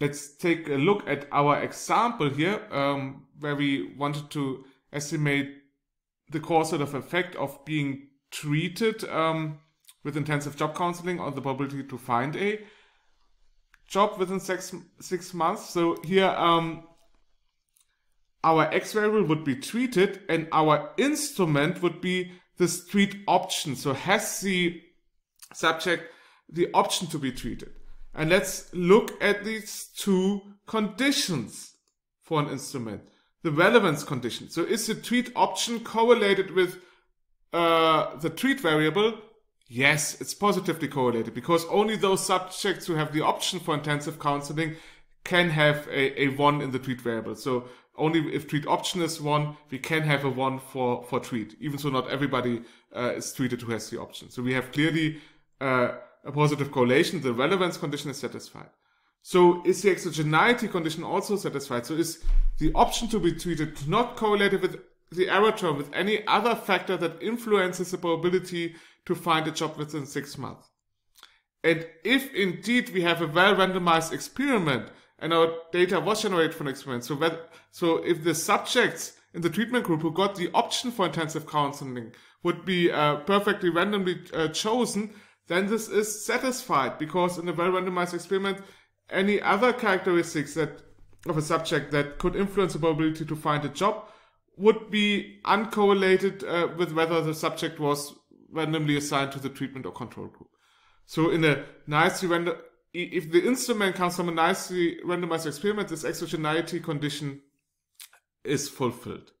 let's take a look at our example here, um, where we wanted to estimate the causative effect of being treated um, with intensive job counseling on the probability to find a job within six, six months. So here, um, our x variable would be treated and our instrument would be the treat option. So has the subject the option to be treated? And let's look at these two conditions for an instrument. The relevance condition. So is the treat option correlated with uh, the treat variable? Yes, it's positively correlated because only those subjects who have the option for intensive counseling can have a, a one in the treat variable. So only if treat option is one, we can have a one for, for treat, even so not everybody uh, is treated who has the option. So we have clearly uh, a positive correlation. The relevance condition is satisfied. So is the exogeneity condition also satisfied? So is the option to be treated not correlated with the error term with any other factor that influences the probability to find a job within six months? And if indeed we have a well randomized experiment and our data was generated from an experiment, so so if the subjects in the treatment group who got the option for intensive counseling would be uh, perfectly randomly uh, chosen, then this is satisfied because in a well randomized experiment, any other characteristics that of a subject that could influence the probability to find a job would be uncorrelated uh, with whether the subject was randomly assigned to the treatment or control group. So in a nicely random, if the instrument comes from a nicely randomized experiment, this exogeneity condition is fulfilled.